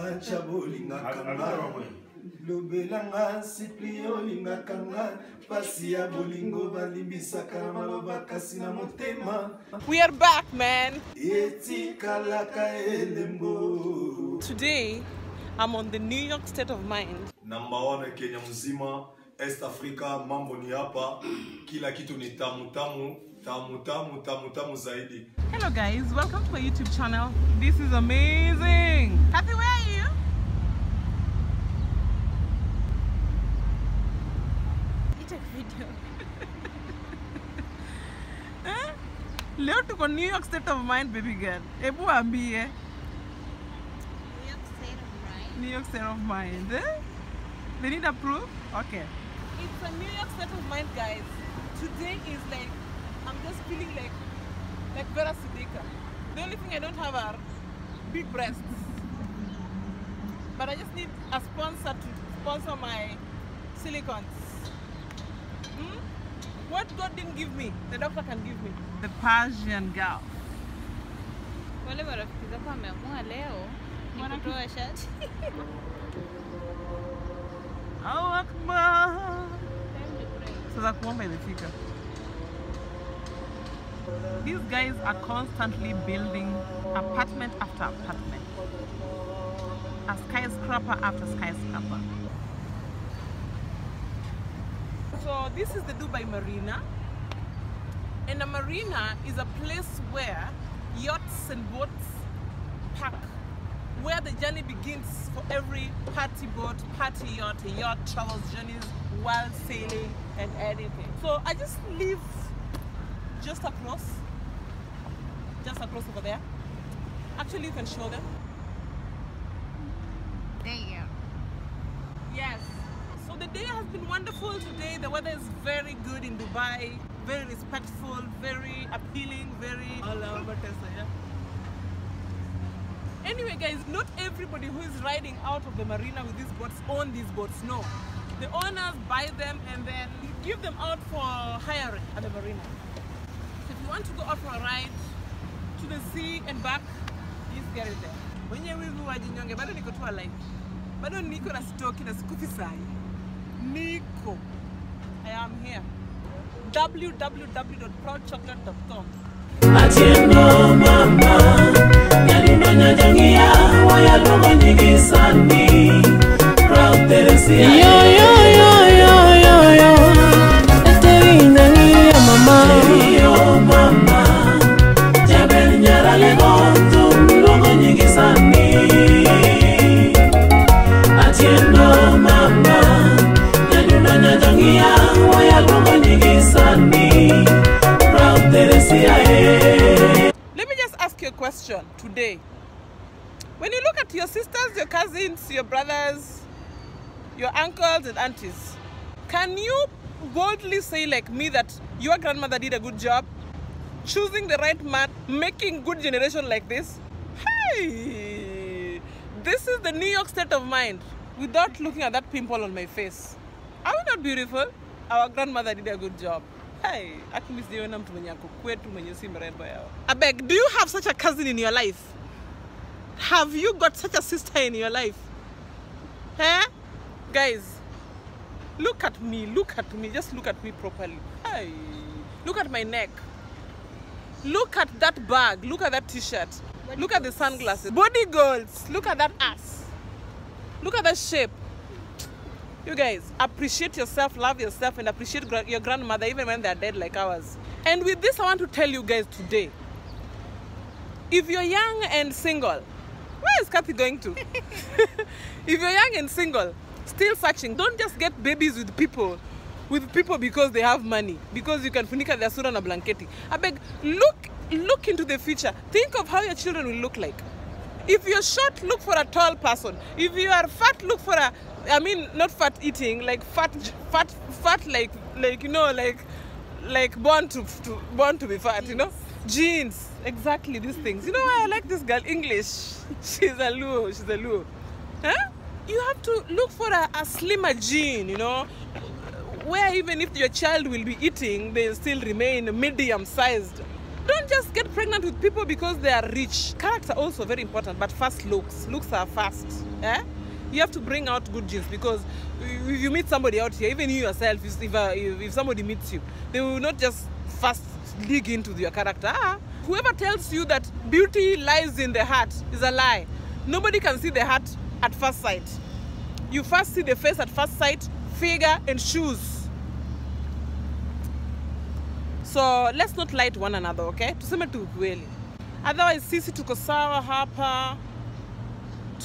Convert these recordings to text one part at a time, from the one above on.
acha bolingaka nga lobelanga sipli olingaka nga. Pasi ya bolingo balimbisaka na maloba kasi na motema. We are back, man. etikalaka elembo. Today, I'm on the New York state of mind. namba wana kenya mzima. Est africa mambo ni hapa. Kila kitu ni tamu tamu tamu tamu tamu tamu zaidi Hello, guys. Welcome to my YouTube channel. This is amazing. Happy, where are you? Leo tuko New York state of mind, baby girl. Ebu ambie. New York state of mind. Eh? They need a proof? Okay. It's a New York state of mind, guys. Today is like, I'm just feeling like, like Vera Sidika. The only thing I don't have are big breasts. But I just need a sponsor to sponsor my silicons. Hmm? What God didn't give me, the doctor can give me. The Persian girl. Wale marafiki zako wameamua leo ni kutoa shati. Allahu Akbar. Sasa kuomba imefika. These guys are constantly building apartment after apartment. A skyscraper after skyscraper. So this is the Dubai Marina. And a marina is a place where yachts and boats park where the journey begins for every party boat, party yacht, yacht travels journeys, while sailing and anything. So I just live just across, just across over there. Actually, you can show them. There. Yes. So the day has been wonderful today. The weather is very good in Dubai, very respectful, very appealing, very. Batesa, yeah. Anyway, guys, not everybody who is riding out of the marina with these boats own these boats. No. The owners buy them and then give them out for hiring at the marina. Want to go out for a ride to the sea and back, this girl is there. Wenye wivu wajinyonge, bado niko tu alive. Bado niko na stoki na sikufi sai. Niko. I am here. www.proudchocolate.com Atieno mama Nyalino nyajangia Wayalugo nyigisani Proud Teresia yo yo question today. When you look at your sisters, your cousins, your brothers, your uncles and aunties, can you boldly say like me that your grandmother did a good job choosing the right man, making good generation like this? Hey, this is the New York state of mind without looking at that pimple on my face. Are we not beautiful? Our grandmother did a good job. Hey, sijaona mtu mwenye ako kwetu mwenye si mrembo yao. Abeg, do you have such a cousin in your life? Have you got such a sister in your life? Eh? Guys, look at me, look at me, just look at me properly. Hey, look at my neck. Look at that bag, look at that t-shirt. Look at the sunglasses. Body goals, look at that ass. Look at that shape. You guys, appreciate yourself, love yourself, and appreciate your grandmother even when they're dead like ours. And with this, I want to tell you guys today if you're young and single, where is Kathy going to? if you're young and single, still searching, don't just get babies with people. With people because they have money, because you can funika their sura na blanketi. I beg, look, look into the future. Think of how your children will look like. If you're short, look for a tall person. If you are fat, look for a. I mean, not fat eating, like fat, fat, fat, like, like you know, like, like born to, to born to be fat. You know, jeans. Exactly these things. You know why I like this girl? English. She's a Luo. She's a Luo. Huh? You have to look for a, a slimmer gene. You know, where even if your child will be eating, they'll still remain medium sized. Don't just get pregnant with people because they are rich. Character also very important, but first looks. Looks are first. Eh? You have to bring out good genes because if you meet somebody out here, even you yourself, if, uh, if somebody meets you, they will not just first dig into your character. Ah, whoever tells you that beauty lies in the heart is a lie. Nobody can see the heart at first sight. You first see the face at first sight, figure, and shoes. So let's not lie to one another, okay? Tuseme tu ukweli. Otherwise sisi tuko sawa hapa.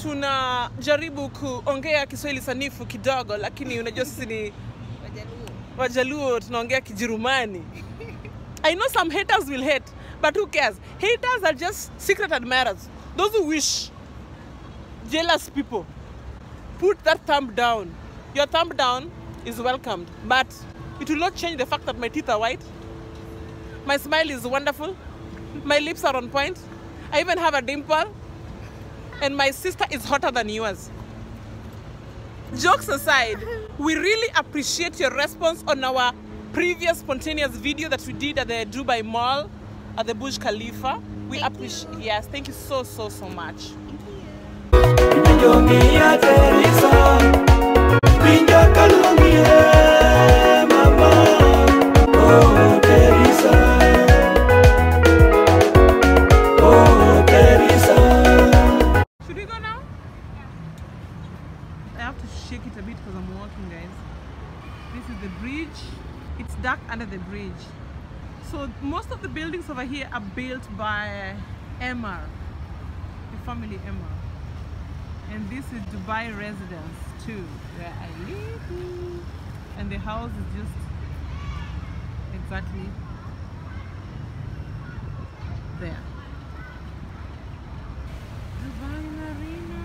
Tunajaribu kuongea Kiswahili sanifu kidogo, lakini unajua sisi ni Wajaluo. Wajaluo tunaongea Kijerumani. I know some haters will hate, but who cares? Haters are just secret admirers. Those who wish. Jealous people. Put that thumb down. Your thumb down is welcomed, but it will not change the fact that my teeth are white. My smile is wonderful. My lips are on point. I even have a dimple. And my sister is hotter than yours. Jokes aside, we really appreciate your response on our previous spontaneous video that we did at the Dubai Mall at the Burj Khalifa. We appreciate, yes, thank you so, so, so much. Winjo Teresa, built by Emaar, the family Emaar. And this is Dubai residence too, where I live. And the house is just exactly there. Dubai Marina.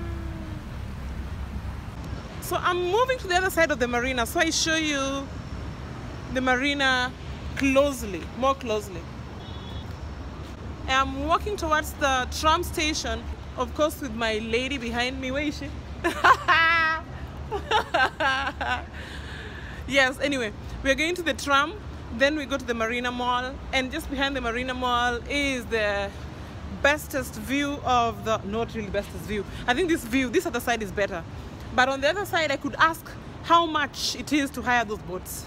So I'm moving to the other side of the marina, so I show you the marina closely, more closely. I'm walking towards the tram station, of course, with my lady behind me. Where is she? yes, anyway, we're going to the tram, then we go to the Marina Mall, and just behind the Marina Mall is the bestest view of the not really bestest view. I think this view, this other side is better. But on the other side, I could ask how much it is to hire those boats.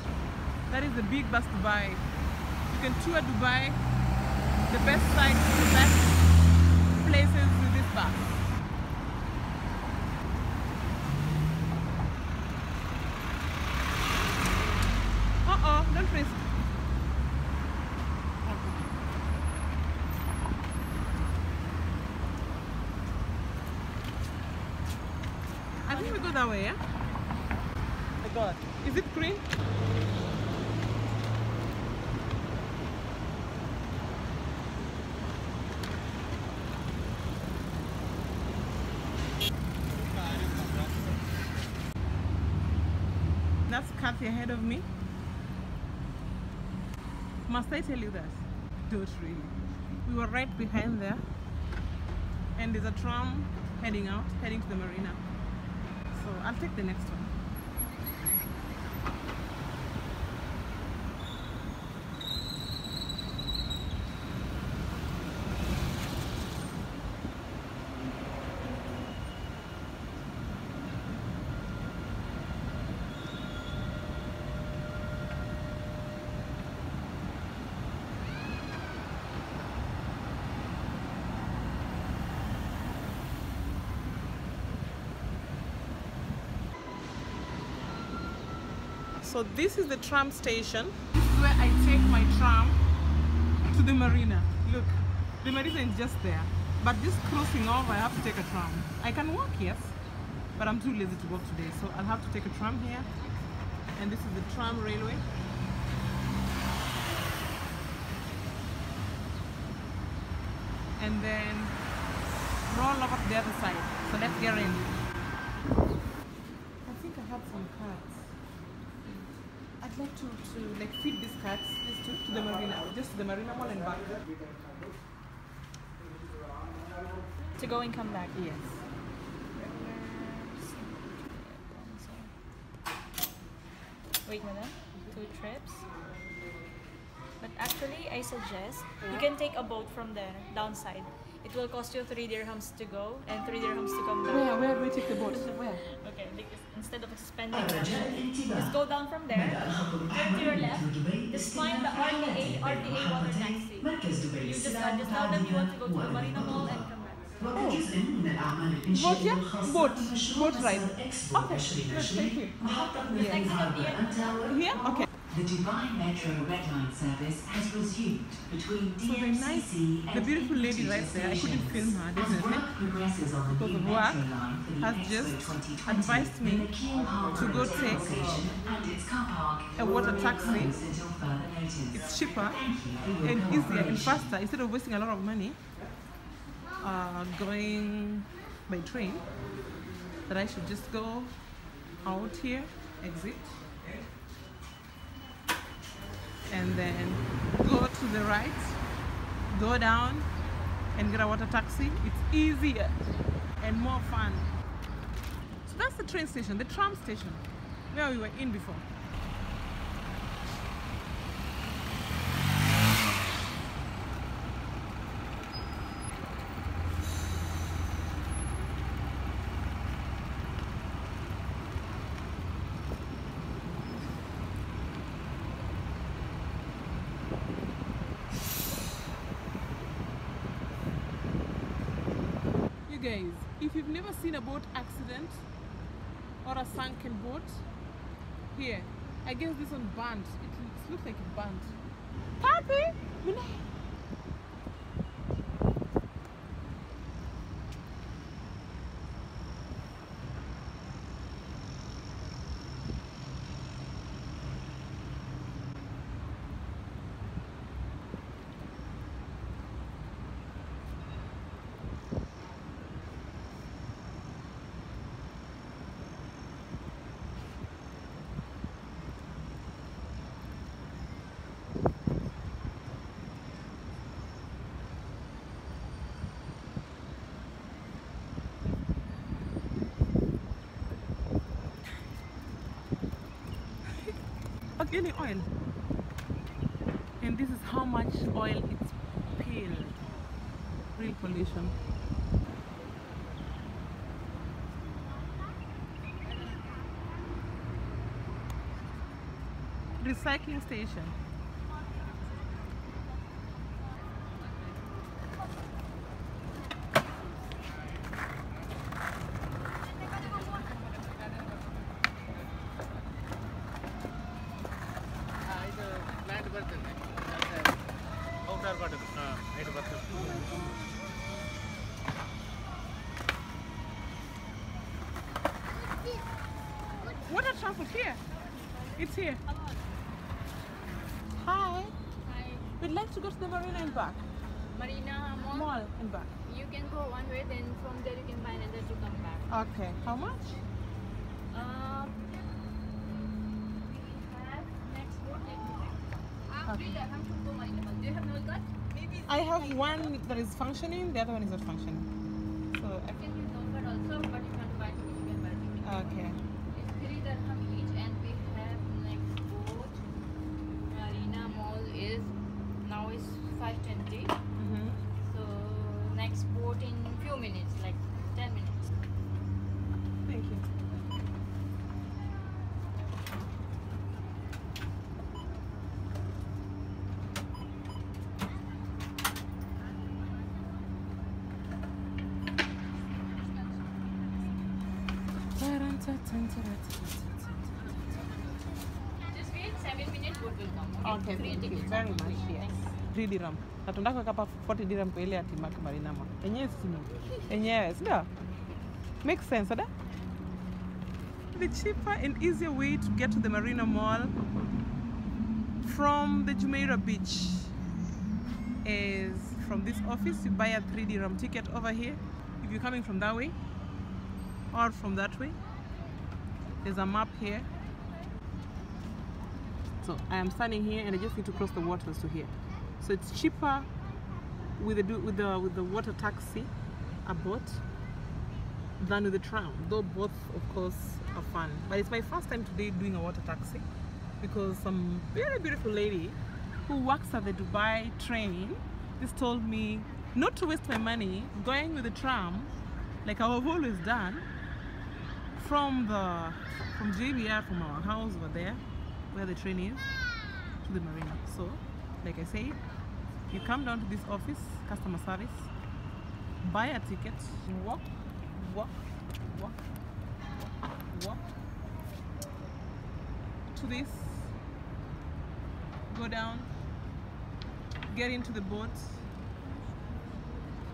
That is the big bus Dubai. You can tour Dubai, the best sites, the best places with this bus. Uh-oh, don't risk. I think we go that way, yeah? My God. Is it green? That's Kathy ahead of me. Must I tell you that? Don't really. We were right behind there. And there's a tram heading out, heading to the marina. So I'll take the next one. So this is the tram station. This is where I take my tram to the marina. Look, the marina is just there. But just crossing over, I have to take a tram. I can walk, yes, but I'm too lazy to walk today. So I'll have to take a tram here. And this is the tram railway. And then roll over to the other side. So let's get in. I think I have some cards. Like to, to like feed these cats just to, to the marina, just to the marina mall and back. To go and come back. Yes. Wait, madam. Two trips. But actually, I suggest you can take a boat from the downside. It will cost you three dirhams to go and three dirhams to come back. Where, where do we take the boat? Where? Okay, instead of spending money, just go down from there, turn to your left, just find the RTA, RTA water taxi. You just, uh, just tell them you want to go to the Marina Mall and come back. Boat, yeah? Boat. Boat ride. Okay, good, thank you. Just exit at the end. Here? Okay. The Dubai Metro Red Line service has resumed between the nice, DMCC the and beautiful lady right there, I couldn't film her, As definitely. work progresses on the Because new metro work, line for the has just 2020, advised me to go take and its car park a water taxi. closed until further notice. It's cheaper Thank you for your and easier and faster instead of wasting a lot of money uh, going by train. That I should just go out here, exit, and then go to the right, go down, and get a water taxi. It's easier and more fun. So that's the train station, the tram station, where we were in before. You guys, if you've never seen a boat accident or a sunken boat, here, I guess this one burnt. It looks, like it burnt. Papi! Any oil. And this is how much oil it's spilled. Real pollution. Recycling station. Marina and back. Marina Mall. Mall and back. You can go one way, then from there you can buy another to come back. Okay. How much? Um, we have next boat. Let. Okay. Three dirhams to go Marina Mall. Do you have no card? Maybe I have one that is functioning, the other one is not functioning. So, you can use also, but you want to buy ticket, you can buy ticket. okay. It's three dirham each, and we have next boat. Marina Mall is now is five twenty. Mm-hmm. So next boat in few minutes, like ten minutes. Thank you. Just wait seven minutes, boat will come. Okay, thank you very much. Yes. 3 dirham. Na tunataka kuweka hapa 40 dirham kwa ile ya Timaki Marinama. Yenyewe si ni. Yenyewe, si ndio? Makes sense, ada? The cheaper and easier way to get to the Marina Mall from the Jumeirah Beach is from this office. You buy a 3 dirham ticket over here if you're coming from that way or from that way. There's a map here. So I am standing here and I just need to cross the waters to here. So it's cheaper with the with the with the water taxi, a boat, than with the tram. Though both, of course, are fun. But it's my first time today doing a water taxi because some very beautiful lady who works at the Dubai train just told me not to waste my money going with the tram like I've always done from the from JBR from our house over there where the train is to the marina. So, like I say you come down to this office, customer service, buy a ticket, walk, walk, walk, walk to this, go down, get into the boat,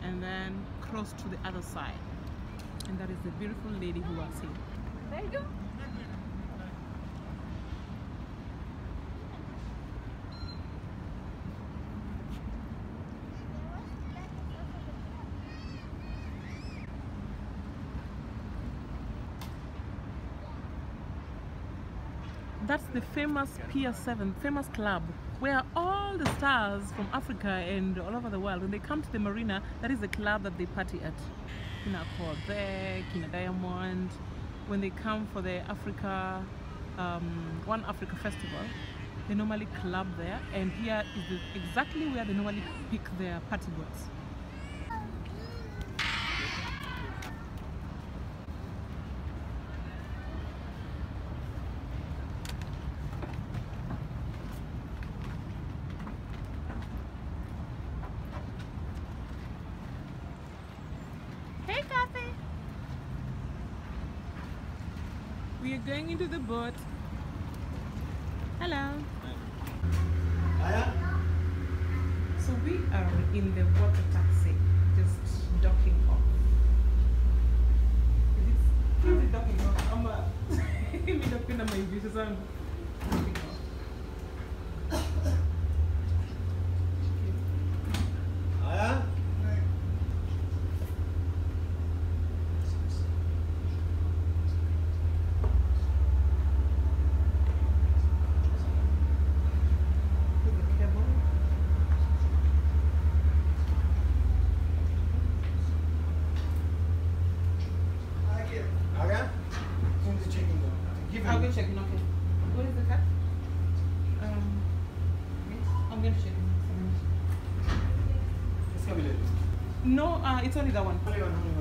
and then cross to the other side. And that is the beautiful lady who works here. There you go. That's the famous Pier 7, famous club, where all the stars from Africa and all over the world, when they come to the marina, that is the club that they party at. Kina Kobe, Kina Diamond, when they come for the Africa, um, One Africa Festival, they normally club there, and here is the, exactly where they normally pick their party boats. Hey, Kathy. We are going into the boat. Hello. So we are in the water taxi, just docking off. Is it, is it docking off? I'm a, mimi napenda maivisho zangu. Docking off. Haya. With the cable. Haya. Fundi checking them. Give I'll him. go check in, okay. What is the cut? Um, wait, I'm going to check in. Let's have a look. No, uh, it's only that one. Only one,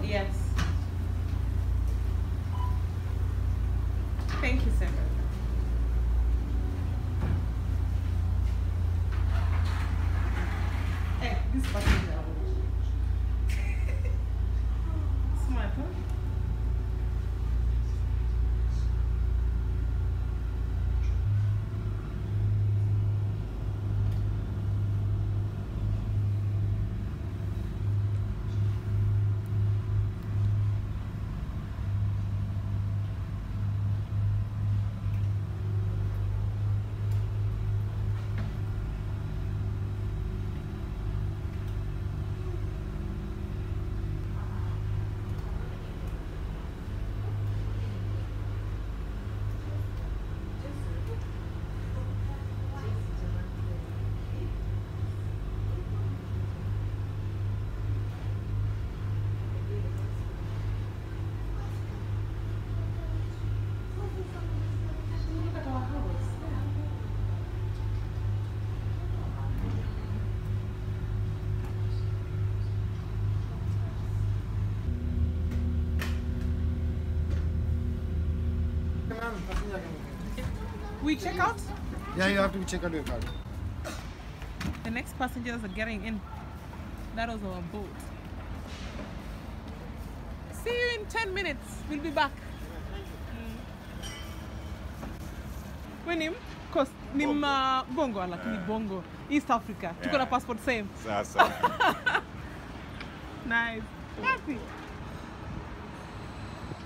We check out. Yeah, you have to check out your card. The next passengers are getting in. That was our boat. See you in 10 minutes. We'll be back. Wenim? Coast nim uh, Bongo lakini Bongo East Africa. Tuko na a passport same. Sasa. Nice. Happy.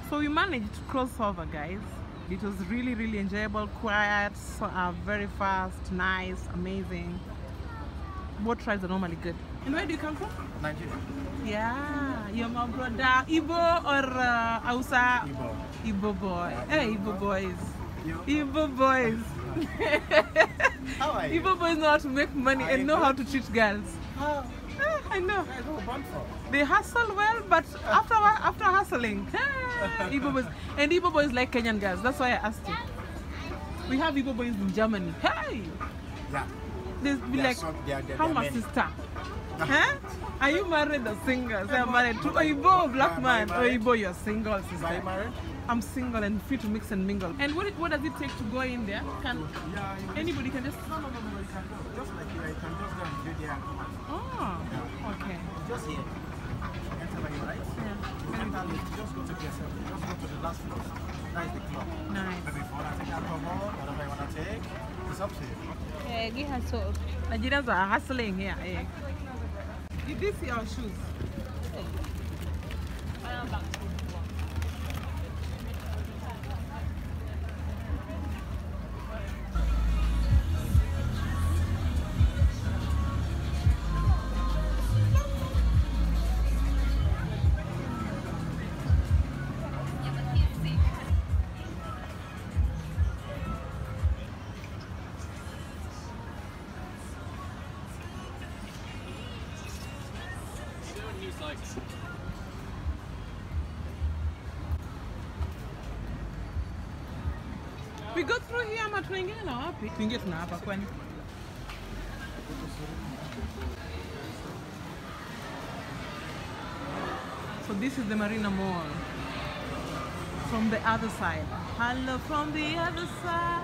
So we managed to cross over, guys. It was really, really enjoyable, quiet, so, uh, very fast, nice, amazing. Boat rides are normally good. And where do you come from? Nigeria. Yeah, you're my brother. ibo or uh, Hausa? ibo Igbo boy. Hey, Igbo boys. ibo boys. How are you? ibo boys know how to make money and know how to treat girls. Ah, I know. Guys, who born for? They hustle well, but after after hustling, ah, Igbo boys and Igbo boys like Kenyan girls. That's why I asked you. We have Igbo boys in Germany. Hey, Yeah. they'll be They like, some- they are- they are- how my sister? Huh? Are you married or single? Say I'm married to Oibo, black man. Oibo, you're single, Are you sister. married? I'm single and free to mix and mingle. And what, it- what does it take to go in there? Can Yeah, anybody can just? No, no, no, no, you can go. Just like here, you can just go and do there and come out. Oh, okay. Just here. Enter by your right. Yeah. Enter left. Just go to yourself. Just go to the last floor. That is the club. Nice. Maybe if you want to take alcohol, whatever you want to take, it's up to you. Yeah, give her so. Nigerians are hustling here. Eh? Did you see our shoes? We wapi? Tuingie tuna hapa kwani? So this is the Marina Mall. From the other side. Hello from the other side.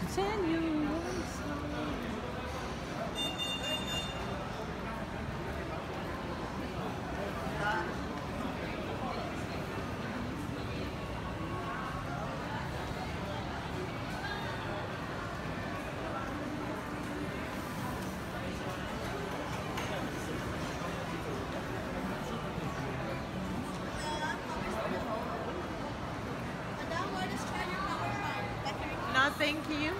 To tell you one song. No, thank you.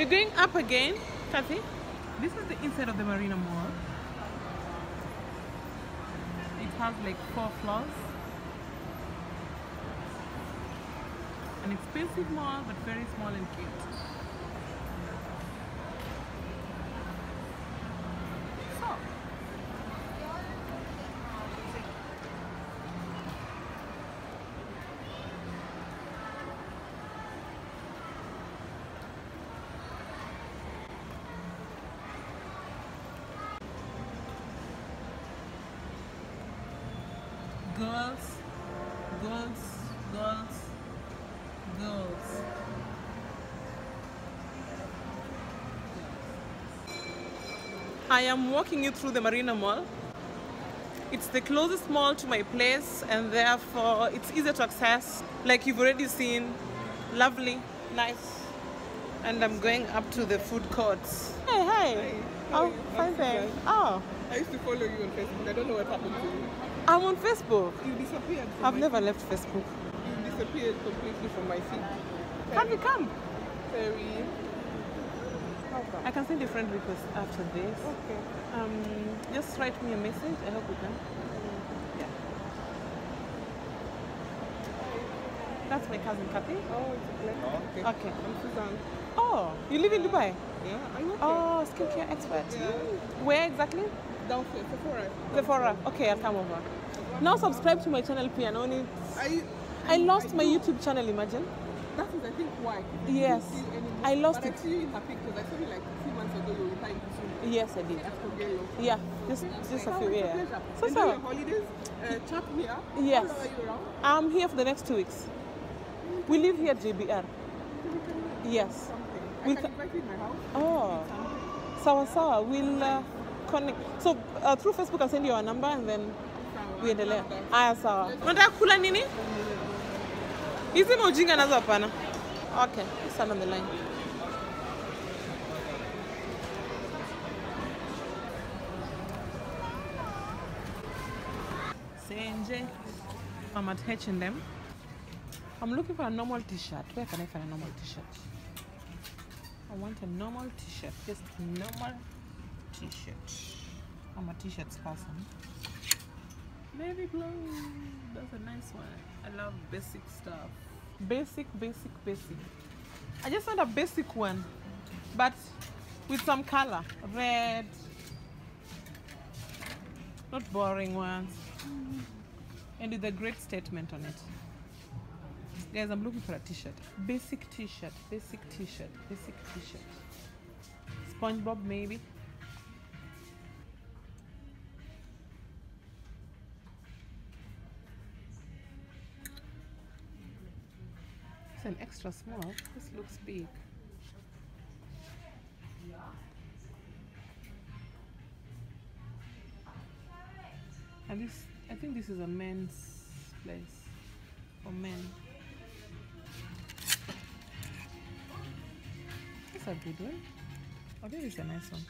We're going up again, Kathy. This is the inside of the Marina Mall. It has like four floors. An expensive mall, but very small and cute. So, girls, girls, girls, girls. I am walking you through the Marina Mall. It's the closest mall to my place and therefore it's easy to access. Like you've already seen, lovely, nice. And I'm going up to the food courts. Hey, hey. Oh, fine thanks. Oh, I used to follow you on Facebook. I don't know what happened to you. I'm on Facebook. You disappeared. From I've my never left Facebook. You disappeared completely from my feed. Can you come? Very. I can send you a friend request after this. Okay. Um, just write me a message. I hope you can. Yeah. That's my cousin Kathy. Oh, it's a pleasure. Okay. Okay. I'm Suzanne. Oh, you live in Dubai? Yeah, are you okay? Oh, skincare expert. Yeah. Where exactly? Downstairs, Sephora. Sephora. Okay, I'll come over. Now subscribe to my channel, Pianoni. I, I lost my YouTube channel, imagine. that is, I think, why. Yes. You didn't anymore. I lost but it. I see you in her pictures. I saw you like a few months ago. You were replying. Yes, I did. Yeah, just just a few. a Yeah. pleasure. So Enjoy your holidays. Uh, chat me up. Yes. How are you around? I'm here for the next two weeks. We live here at JBR. Yes. Something. I We'll can invite you in my house. Oh, sawa sawa. We'll uh, connect. So uh, through Facebook, I'll send you our number and then we Haya, Aya, sawa. Unataka kula nini? Hizi maujinga nazo hapana. Okay, stand on the line. Senje. I'm at H&M. I'm looking for a normal t-shirt. Where can I find a normal t-shirt? I want a normal t-shirt. Just normal t-shirt. I'm a t-shirts person. Baby blue. That's a nice one. I love basic stuff. Basic, basic, basic. I just want a basic one, but with some color. Red. Not boring ones. And with a great statement on it. Guys, I'm looking for a t-shirt. Basic t-shirt, basic t-shirt, basic t-shirt. SpongeBob maybe. It's an extra small. This looks big. And this, I think this is a men's place for men. That's a good one. Oh, this is a nice one.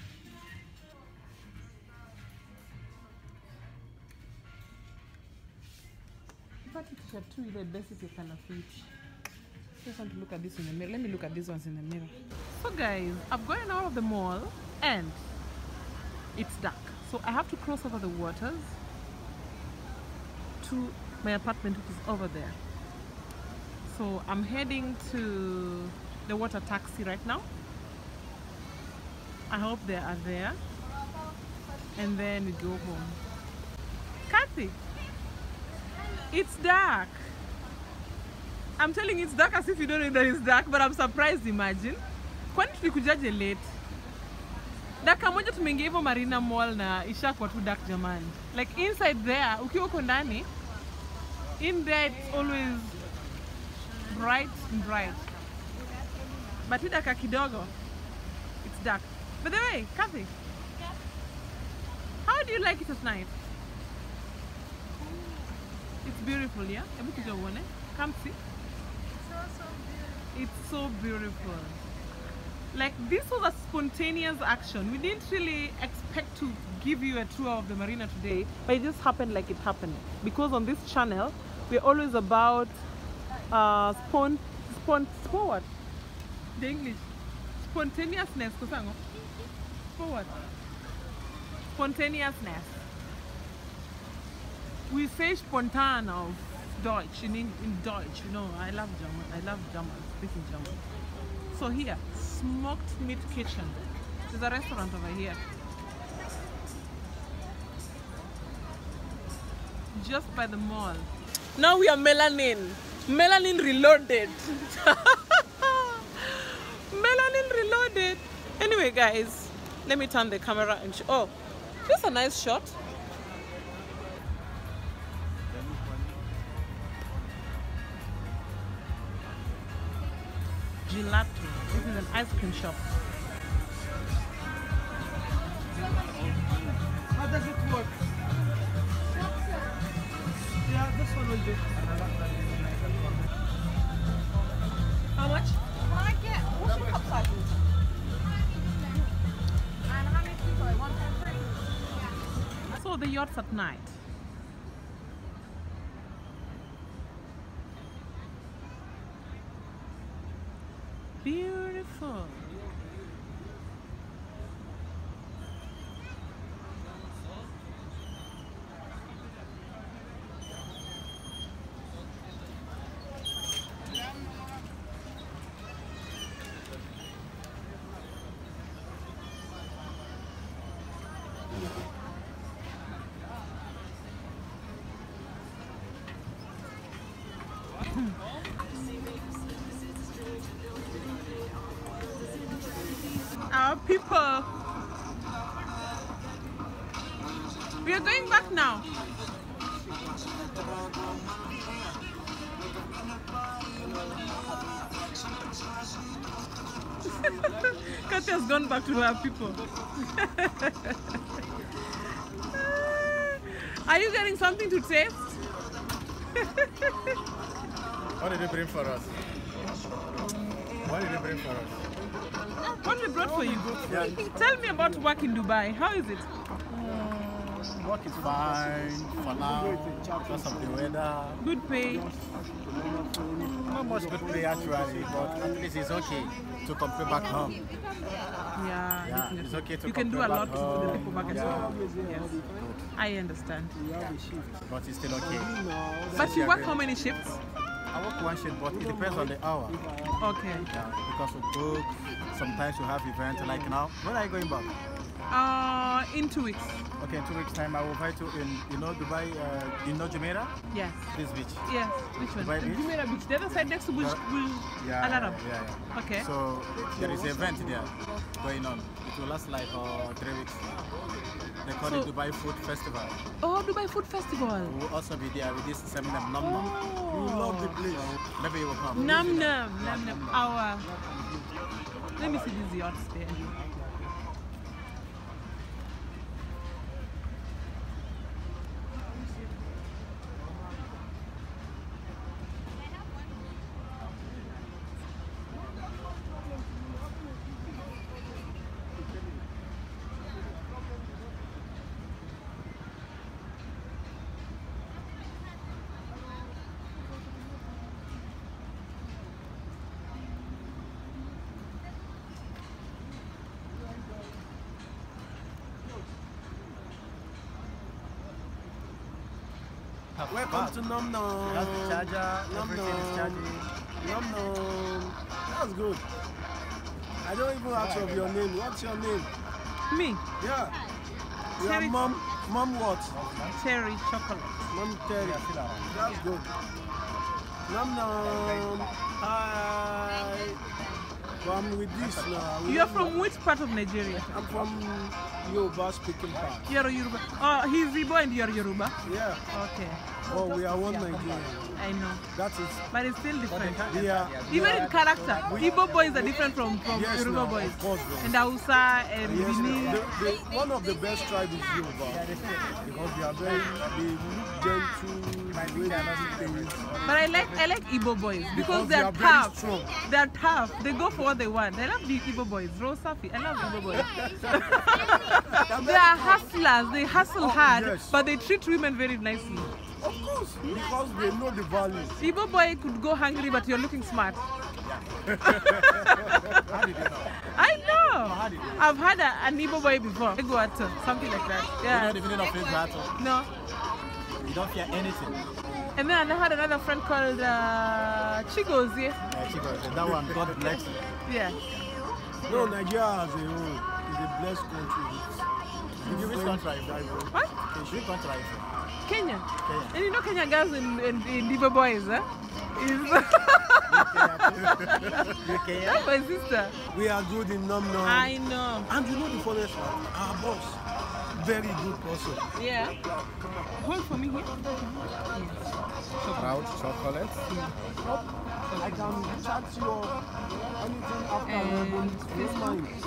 But it's a two ile basic you can fit. Just want to look at this in the mirror. Let me look at these ones in the mirror. So guys, I've gotten out of the mall and it's dark. So I have to cross over the waters to my apartment which is over there. So I'm heading to the water taxi right now. I hope they are there. And then we go home. Kathy, it's dark. I'm telling you it's dark as if you don't know that it's dark, but I'm surprised imagine. Kwani tulikujaje late? Dakika moja tumeingia hivyo Marina Mall na ishakuwa tu dark jamani. Like inside there, ukiwa uko ndani, in there it's always bright and bright. But dakika kidogo, it's dark. By the way, Kathy, how do you like it at night? It's beautiful, yeah? Hebu kuja uone. Come see. It's so beautiful. Like this was a spontaneous action. We didn't really expect to give you a tour of the marina today, but it just happened like it happened. Because on this channel, we're always about uh, spon, spon? The English. Spontaneousness. What? Spontaneousness. We say spontan of Deutsch in, in Deutsch. You know, I love German. I love German, speaking German. So here, smoked meat kitchen. There's a restaurant over here. Just by the mall. Now we are melanin. Melanin reloaded. melanin reloaded. Anyway, guys, let me turn the camera and. Oh, this is a nice shot. Gelato. This is an ice cream shop. How does it work? Yeah, this one will do. How much? Can I get what's your cup size? And how many people? One, two, three. So the yachts at night. Beautiful. Our people. We are going back now. Kathy has gone back to her people. Are you getting something to taste? What did they bring for us? What did they bring for us? What we brought for you? Tell me about work in Dubai. How is it? Uh, work is fine for now because of the weather. Good pay. Mm, not much good pay actually, but at least it's okay to compare back home. Yeah, Yeah, it's okay to You can do a lot back for the people back at Yeah. home. Yes. I understand. But it's still okay. But you work how many shifts? I work one shift, but it depends on the hour. Okay. Yeah, because we book, sometimes we have events like now. When are you going back? Uh, in two weeks. Okay, in two weeks time I will invite you in, you know, Dubai, uh, you know Jumeirah? Yes. This beach. Yes. Which one? Dubai Beach? Jumeirah Beach. The other side next to Uh, Burj Yeah, Al Arab. yeah, yeah. Okay. So there is an event there going on. It will last like uh, three weeks. They call it Dubai Food Festival. Oh, Dubai Food Festival. We will also be there with this seminar Nam Nam. Oh. We love the place. Maybe you will come. Nam Nam. Nam Nam. Our. Let me see these yachts there. Welcome to Num Num. That's the charger. Num Everything is charging. Num Num. That's good. I don't even ask of your name. What's your name? Me, Yeah. Your Terry. mom, mom what? Terry chocolate. Mom Terry. That's good. Num Num. Hi. I'm with this uh, now. You're from which part of Nigeria? I'm from Yoruba speaking part. You're Yoruba. Oh, he's Igbo and you're Yoruba. Yeah. Okay, Oh, we are one Nigeria. I know. That is. It. But it's still different. Yeah. Even in character, Igbo boys are different from, from Yes, Yoruba now, boys. of course, bro. And Hausa and Yes, the, one of the best tribes is Yoruba because they are very they look gentle, the way they do things. But I like I like Igbo boys because Because they they're tough. They're tough. They go for what they want. I love the Igbo boys. Rosafi. I love Igbo boys. they are hustlers. They hustle Oh, hard, yes. but they treat women very nicely. Of course, because they know the value. Igbo boy could go hungry, but you're looking smart. I know. I've had a, an Igbo boy before. I go at something like that. You know Yeah. the meaning of this. No. You don't fear anything. And then I had another friend called uh, Chigozie. Yeah, Chico, that one, God bless you. Yeah. No, Nigeria as a whole is a blessed country. You which country are you from? What? Which country are you from? Kenya. Kenya. And you know Kenya girls and, and, and Igbo boys, huh? Is That's my sister. We are good in Num Num. I know. And you know the funniest one? Our boss, very good person. Yeah. Hold for me here. Proud chocolate. I can chat you up anything after And um, this don't one. mind.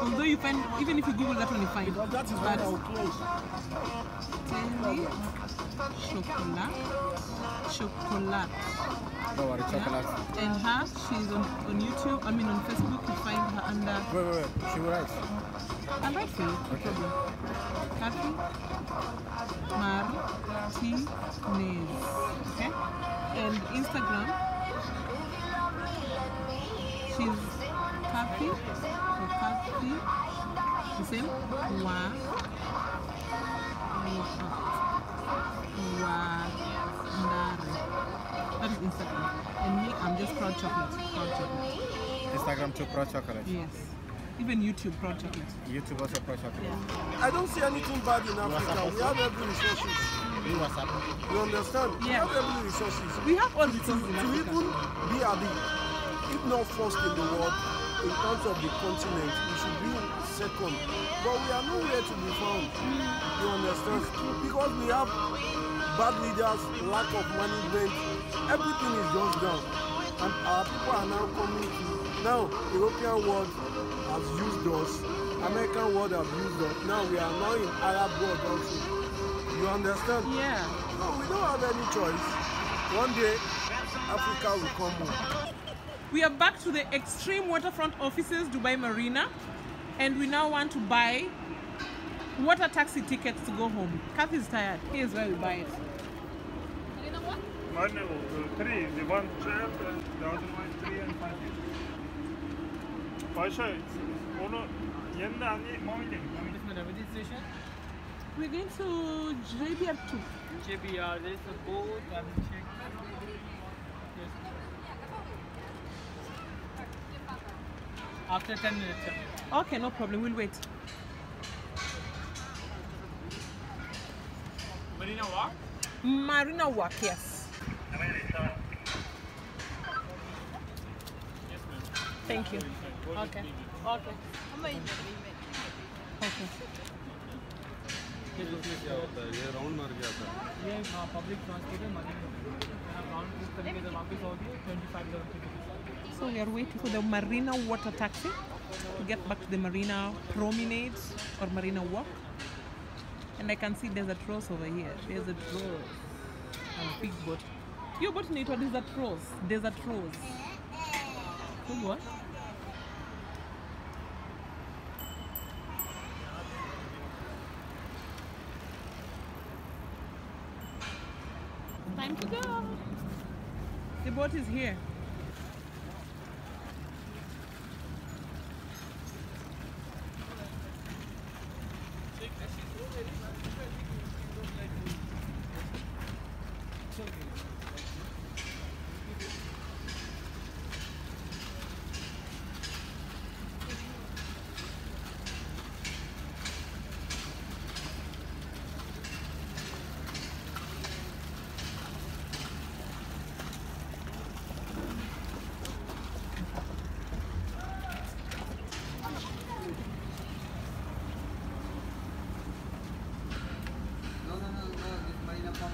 Although you find, even if you Google that one, you find. Because that is when But I will close. Terry chocolate, chocolate. No worry, chocolate. And her, she's on, on YouTube. I mean on Facebook. You find her under. Wait, wait, wait. She will write. Write for you. No problem. Martinez. Okay. And Instagram. She's Kathy or Kathy. The same. Wa. Wandare. That is Instagram. And me, I'm just proud chocolate. Proud chocolate. Instagram to Proud Chocolate. Yes. Even YouTube, chocolate. YouTube also Proud Chocolate. I don't see anything bad in Africa. We have every resources. You WhatsApp. You understand? We Yeah. have every resources. We have all to, resources in to Africa. even be at the, if not first in the world, in terms of the continent, we should be second. But we are nowhere to be found. You understand? Because we have bad leaders, lack of management, everything is just down. And our people are now coming to now European world has used us, American world have used us. Now we are now in Arab world also. You understand? Yeah. No, we don't have any choice. One day, Africa will come home. We are back to the extreme waterfront offices, Dubai Marina, and we now want to buy water taxi tickets to go home. Kathy is tired. Here's where we buy it. You know what? Mine, uh, three, the one 12, and the other one 3 and 5. Onu yeniden. We're going to JBR 2. JBR, there is a boat, I will check. Yes. After 10 minutes. Okay, no problem, we'll wait. Marina Walk? Marina Walk, yes. Thank you. Boat Okay. is big. Okay. Okay. ये दूसरे क्या होता है ये round मार के आता है ये पब्लिक ट्रांसपोर्ट है मनी राउंड ट्रिप करके जब वापस आओगे 25 So we are waiting for the Marina water taxi to get back to the Marina promenade or Marina walk. And I can see Desert Rose over here. Desert Rose. And a big boat. Your boat need what Desert Rose. Desert Rose. Good what? Time to The boat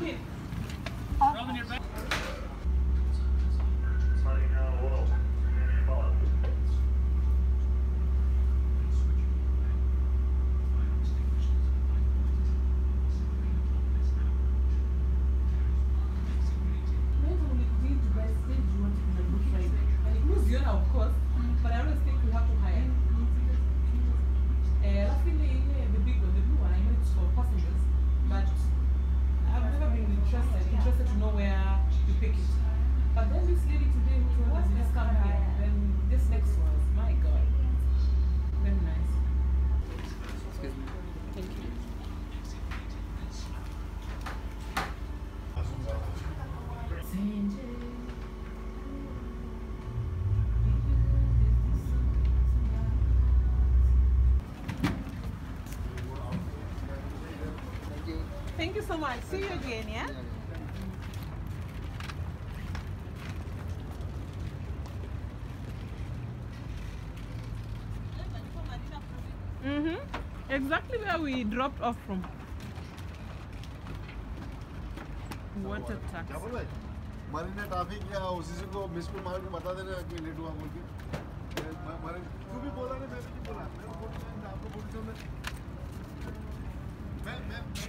is here. Of course, but I always think we have to hire. Uh, luckily, the big one, the blue one, I know it's for passengers, but I've never been interested interested to know where you pick it. But then this lady today who told us this come here, then this next one, my God, very nice. Excuse me. Thank you. Thank you so much. See you again, yeah? Mm-hmm. Exactly where we dropped off from. Water taxi. Marina traffic या उसी से को miss को मार के बता देना कि लेट हुआ बोल के मरीन तू भी बोला नहीं मैंने भी बोला मैं बोल रहा आपको बोल रहा मैं मैं मैं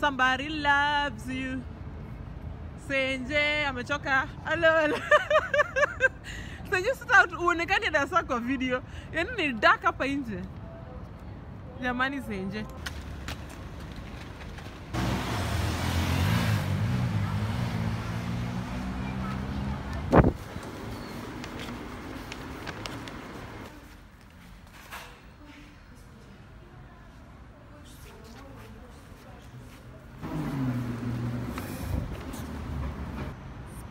somebody loves you. Senje, amechoka. Hello. Senje, sasa uonekane darasa kwa video. Yaani ni dark hapa nje. Jamani Senje.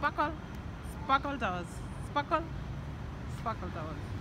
Sparkle, Sparkle Towers. Sparkle, Sparkle Towers.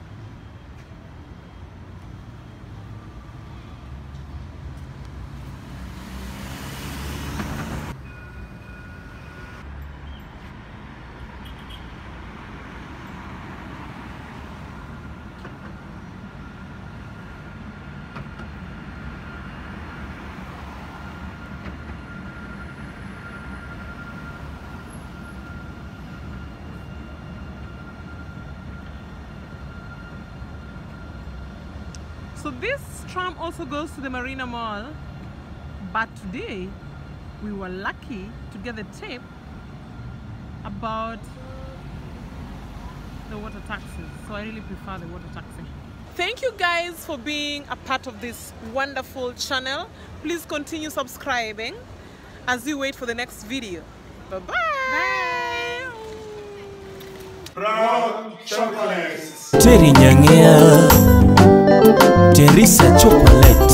So this tram also goes to the Marina Mall. But today we were lucky to get the tip about the water taxis. So I really prefer the water taxi. Thank you guys for being a part of this wonderful channel. Please continue subscribing as we wait for the next video. Bye-bye. Brown chocolates. Terry Nyang'ea Cherisa Chocolate.